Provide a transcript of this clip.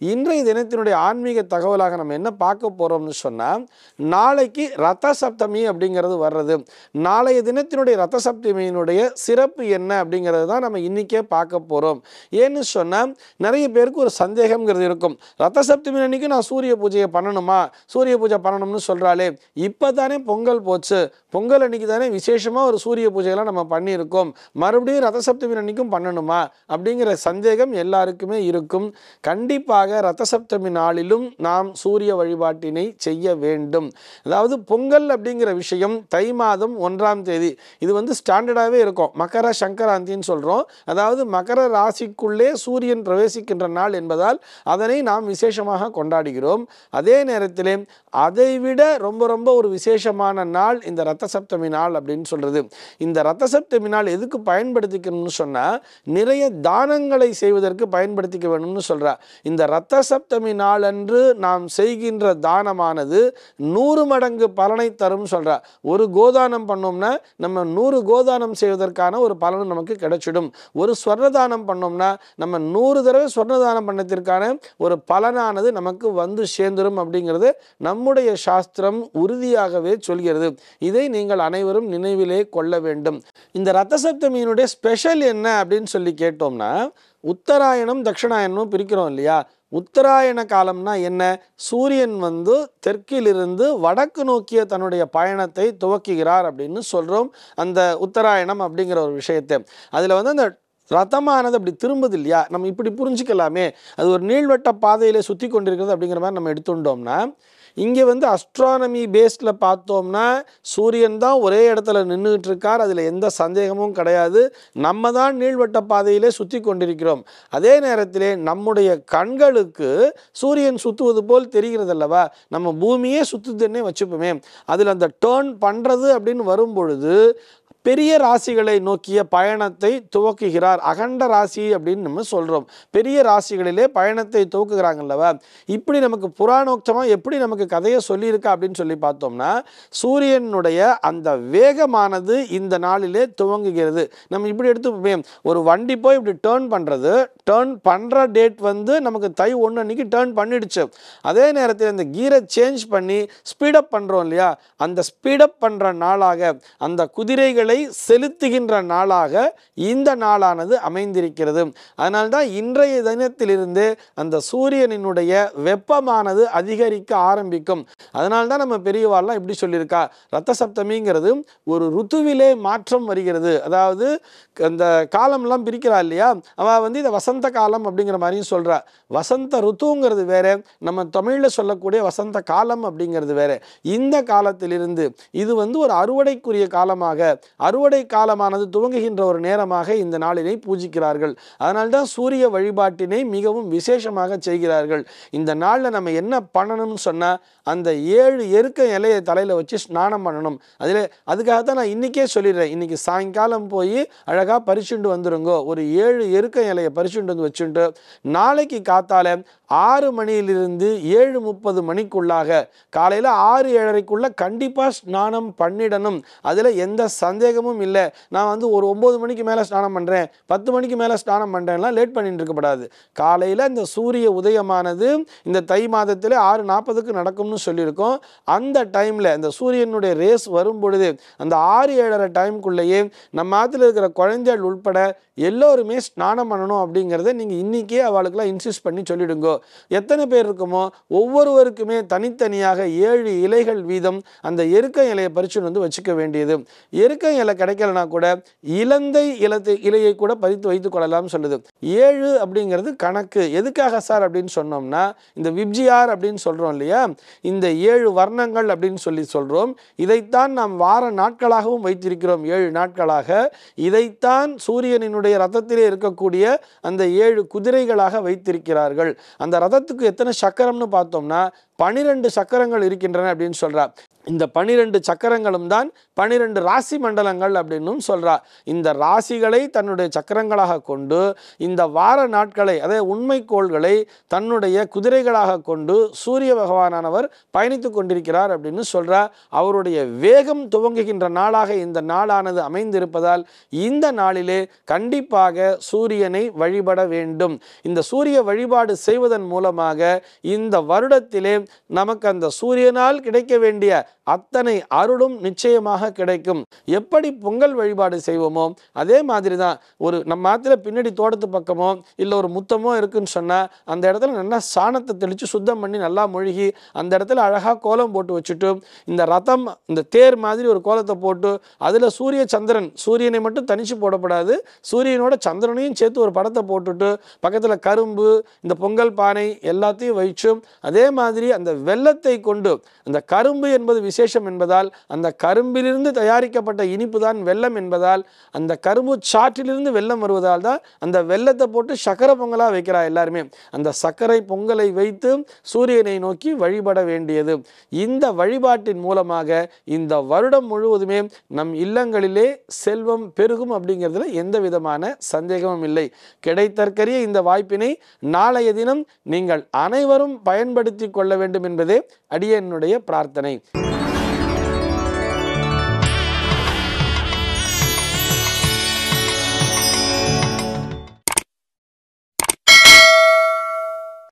இன்றைய தினத்தினுடைய ஆன்மீக தகவலாக நம்ம என்ன பார்க்க போகிறோம்னு சொன்னால் நாளைக்கு ரத்த சப்தமி அப்படிங்கிறது வர்றது. நாளைய தினத்தினுடைய ரத்த சப்தமியினுடைய சிறப்பு என்ன அப்படிங்கிறது தான் நம்ம இன்றைக்கே பார்க்க போகிறோம் ஏன்னு சொன்னால் நிறைய பேருக்கு ஒரு சந்தேகம்ங்கிறது இருக்கும். ரத்த சப்தமி அன்றைக்கி நான் சூரிய பூஜையை பண்ணணுமா? சூரிய பூஜை பண்ணணும்னு சொல்கிறாளே இப்போ தானே பொங்கல் போச்சு. பொங்கல் அன்னைக்கு தானே விசேஷமாக ஒரு சூரிய பூஜையெல்லாம் நம்ம பண்ணியிருக்கோம். மறுபடியும் ரத சப்தமி அன்றைக்கும் பண்ணணுமா? அப்படிங்கிற சந்தேகம் எல்லாருக்குமே இருக்கும். கண்டிப்பாக குறிப்பாக ரத்தசப்தமி நாளிலும் நாம் சூரிய வழிபாட்டினை செய்ய வேண்டும். அதாவது பொங்கல் அப்படிங்கிற விஷயம் தை மாதம் ஒன்றாம் தேதி. இது வந்து ஸ்டாண்டர்டாகவே இருக்கும். மகர சங்கராந்தின்னு சொல்கிறோம் அதாவது மகர ராசிக்குள்ளே சூரியன் பிரவேசிக்கின்ற நாள் என்பதால் அதனை நாம் விசேஷமாக கொண்டாடுகிறோம். அதே நேரத்திலே அதைவிட ரொம்ப ரொம்ப ஒரு விசேஷமான நாள் இந்த ரத்த சப்தமி நாள் அப்படின்னு சொல்கிறது இந்த ரத்த சப்தமி நாள் எதுக்கு பயன்படுத்திக்கணும்னு சொன்னால் நிறைய தானங்களை செய்வதற்கு பயன்படுத்திக்க வேணும்னு சொல்கிறா இந்த ரத்த சப்தமி நாளன்று நாம் செய்கின்ற தானமானது நூறு மடங்கு பலனை தரும் சொல்கிறார் ஒரு கோதானம் பண்ணோம்னா நம்ம நூறு கோதானம் செய்வதற்கான ஒரு பலன் நமக்கு கிடைச்சிடும். ஒரு ஸ்வர்ணதானம் பண்ணோம்னா நம்ம நூறு தடவை ஸ்வர்ணதானம் பண்ணத்திற்கான ஒரு பலனானது நமக்கு வந்து சேர்ந்துடும் அப்படிங்கிறது நம்முடைய சாஸ்திரம் உறுதியாகவே சொல்கிறது. இதை நீங்கள் அனைவரும் நினைவிலே கொள்ள வேண்டும். இந்த ரத்த சப்தமியினுடைய ஸ்பெஷல் என்ன அப்படின்னு சொல்லி கேட்டோம்னா உத்தராயணம் தட்சிணாயணமும் பிரிக்கிறோம் இல்லையா? உத்தராயண காலம்னா என்ன? சூரியன் வந்து தெற்கிலிருந்து வடக்கு நோக்கிய தன்னுடைய பயணத்தை துவக்குகிறார் அப்படின்னு சொல்கிறோம் அந்த உத்தராயணம் அப்படிங்கிற ஒரு விஷயத்தை. அதில் வந்து அந்த ரதமானது அப்படி திரும்புது இல்லையா? நம்ம இப்படி புரிஞ்சுக்கலாமே. அது ஒரு நீள்வட்ட பாதையிலே சுற்றி கொண்டிருக்கிறது அப்படிங்கிற மாதிரி நம்ம எடுத்துட்டோம்னா இங்கே வந்து அஸ்ட்ரானமி பேஸ்டில் பார்த்தோம்னா சூரியன் தான் ஒரே இடத்துல நின்றுக்கிட்டு இருக்கார் அதில் எந்த சந்தேகமும் கிடையாது. நம்ம தான் நீள்வட்ட பாதையிலே சுற்றி கொண்டிருக்கிறோம். அதே நேரத்திலே நம்முடைய கண்களுக்கு சூரியன் சுற்றுவது போல் தெரிகிறது அல்லவா நம்ம பூமியே சுற்றுதுன்னே வச்சுப்போமே. அதில் அந்த டேர்ன் பண்ணுறது அப்படின்னு வரும் பொழுது பெரிய ராசிகளை நோக்கிய பயணத்தை துவக்குகிறார். அகண்ட ராசி அப்படின்னு நம்ம சொல்கிறோம் பெரிய ராசிகளிலே பயணத்தை துவக்குகிறாங்கல்லவா? இப்படி நமக்கு புராணோக்தமாக எப்படி நமக்கு கதையை சொல்லியிருக்கா அப்படின்னு சொல்லி பார்த்தோம்னா சூரியனுடைய அந்த வேகமானது இந்த நாளிலே துவங்குகிறது. நம்ம இப்படி எடுத்துப்போமே ஒரு வண்டி போய் இப்படி டேர்ன் பண்ணுறது டேர்ன் பண்ணுற டேட் வந்து நமக்கு தை ஒன்று அன்றைக்கி டேர்ன் பண்ணிடுச்சு. அதே நேரத்தில் அந்த கீரை சேஞ்ச் பண்ணி ஸ்பீடப் பண்ணுறோம் இல்லையா? அந்த ஸ்பீடப் பண்ணுற நாளாக அந்த குதிரைகளை செலுத்துகின்ற நாளாக இந்த நாளானது அமைந்திருக்கிறது. அதனால்தான் இன்றைய தினத்திலிருந்து அந்த சூரியனினுடைய வெப்பமானது அதிகரிக்க ஆரம்பிக்கும். அதனால்தான் நம்ம பெரியவாள்லாம் இப்படி சொல்லியிருக்கா. ரத்த சப்தமிங்கிறது ஒரு ருத்துவிலே மாற்றம் வருகிறது. அதாவது அந்த காலம்லாம் பிரிக்கிறா இல்லையா? அவள் வந்து இதை வசந்த காலம் அப்படிங்கிற மாதிரியும் சொல்கிறா வசந்த ருத்துங்கிறது வேற நம்ம தமிழில் சொல்லக்கூடிய வசந்த காலம் அப்படிங்கிறது வேற. இந்த காலத்திலிருந்து இது வந்து ஒரு அறுவடைக்குரிய காலமாக அறுவடை காலமானது துவங்குகின்ற ஒரு நேரமாக இந்த நாளினை பூஜிக்கிறார்கள். அதனால்தான் சூரிய வழிபாட்டினை மிகவும் விசேஷமாக செய்கிறார்கள். இந்த நாளில் நம்ம என்ன பண்ணணும்னு சொன்னால் அந்த ஏழு எருக்க இலையை தலையில் வச்சு ஸ்நானம் பண்ணணும். அதில் அதுக்காக தான் நான் இன்றைக்கே சொல்லிடுறேன். இன்றைக்கி சாயங்காலம் போய் அழகாக பறிச்சுண்டு வந்துருங்கோ. ஒரு ஏழு எருக்க இலையை பறிச்சுண்டு வந்து வச்சுட்டு நாளைக்கு காத்தால ஆறு மணியிலிருந்து ஏழு முப்பது மணிக்குள்ளாக காலையில் ஆறு ஏழரைக்குள்ளே கண்டிப்பாக ஸ்நானம் பண்ணிடணும். அதில் எந்த சந்தேகமும் இல்லை. நான் வந்து ஒரு ஒம்பது மணிக்கு மேலே ஸ்நானம் பண்ணுறேன் பத்து மணிக்கு மேலே ஸ்நானம் பண்ணுறேன்லாம் லேட் பண்ணிட்டு இருக்கக்கூடாது காலையில் இந்த சூரிய உதயமானது இந்த தை மாதத்தில் ஆறு நாற்பதுக்கு நடக்கும்னு சொல்லியிருக்கோம். அந்த டைமில் இந்த சூரியனுடைய ரேஸ் வரும் பொழுது அந்த ஆறு ஏழரை டைம்குள்ளேயே நம்ம ஆற்றுல இருக்கிற குழந்தைகள் உள்பட எல்லோருமே ஸ்நானம் பண்ணணும் அப்படிங்கிறத நீங்கள் இன்றைக்கே அவளுக்கெல்லாம் இன்சிஸ்ட் பண்ணி சொல்லிடுங்கோ. எத்தனை பேர் இருக்குமோ ஒவ்வொருவருக்குமே தனித்தனியாக ஏழு இலைகள் வீதம் அந்த எருக்க இலையை பறிச்சுன்னு வந்து வச்சுக்க வேண்டியது. எருக்க இலை கிடைக்கலனா கூட இலந்தை இலத்தை இலையை கூட பறித்து வைத்துக் கொள்ளலாம்னு சொல்லுது. ஏழு அப்படிங்கிறது கணக்கு. எதுக்காக சார் அப்படின்னு சொன்னோம்னா இந்த விப்ஜிஆர் அப்படின்னு சொல்கிறோம் இல்லையா? இந்த ஏழு வர்ணங்கள் அப்படின்னு சொல்லி சொல்கிறோம் இதைத்தான் நாம் வார நாட்களாகவும் வைத்திருக்கிறோம். ஏழு நாட்களாக. இதைத்தான் சூரியனினுடைய ரதத்திலே இருக்கக்கூடிய அந்த ஏழு குதிரைகளாக வைத்திருக்கிறார்கள். அந்த ரதத்துக்கு எத்தனை சக்கரம்னு பார்த்தோம்னா பனிரெண்டு சக்கரங்கள் இருக்கின்றன அப்படின்னு சொல்கிறார் இந்த பனிரெண்டு சக்கரங்களும் தான் பனிரெண்டு ராசி மண்டலங்கள் அப்படின்னும் சொல்கிறார் இந்த ராசிகளை தன்னுடைய சக்கரங்களாக கொண்டு இந்த வார நாட்களை அதாவது உண்மைக்கோள்களை தன்னுடைய குதிரைகளாக கொண்டு சூரிய பகவானானவர் பயணித்து கொண்டிருக்கிறார் அப்படின்னு சொல்கிறார் அவருடைய வேகம் துவங்குகின்ற நாளாக இந்த நாளானது அமைந்திருப்பதால் இந்த நாளிலே கண்டிப்பாக சூரியனை வழிபட வேண்டும். இந்த சூரிய வழிபாடு செய்வதன் மூலமாக இந்த வருடத்திலே நமக்கு அந்த சூரியனால் கிடைக்க வேண்டிய அத்தனை அருளும் நிச்சயமாக கிடைக்கும். எப்படி பொங்கல் வழிபாடு செய்வோமோ அதே மாதிரி தான் ஒரு நம்ம மாத்திர பின்னாடி தோட்டத்து பக்கமோ இல்லை ஒரு முத்தமோ இருக்குன்னு சொன்னால் அந்த இடத்துல நல்லா சாணத்தை தெளித்து சுத்தம் பண்ணி நல்லா மொழிகி அந்த இடத்துல அழகாக கோலம் போட்டு வச்சுட்டு இந்த ரதம் இந்த தேர் மாதிரி ஒரு கோலத்தை போட்டு அதில் சூரிய சந்திரன் சூரியனை மட்டும் தனிச்சு போடக்கூடாது சூரியனோட சந்திரனையும் சேர்த்து ஒரு படத்தை போட்டுட்டு பக்கத்தில் கரும்பு இந்த பொங்கல் பானை எல்லாத்தையும் வச்சும் அதே மாதிரி அந்த வெள்ளத்தை கொண்டு அந்த கரும்பு என்பது விசேஷம் என்பதால் அந்த கரும்பிலிருந்து தயாரிக்கப்பட்ட இனிப்பு தான் வெல்லம் என்பதால் அந்த கரும்பு சாற்றிலிருந்து வெள்ளம் வருவதால் தான் அந்த வெல்லத்தை போட்டு சக்கரை பொங்கலாக வைக்கிறா எல்லாருமே. அந்த சர்க்கரை பொங்கலை வைத்து சூரியனை நோக்கி வழிபட வேண்டியது. இந்த வழிபாட்டின் மூலமாக இந்த வருடம் முழுவதுமே நம் இல்லங்களிலே செல்வம் பெருகும் அப்படிங்கிறதுல எந்த விதமான சந்தேகமும் இல்லை. கிடைத்தற்கரிய இந்த வாய்ப்பினை நாளைய தினம் நீங்கள் அனைவரும் பயன்படுத்தி கொள்ள வேண்டும் என்பதே அடியனுடைய பிரார்த்தனை.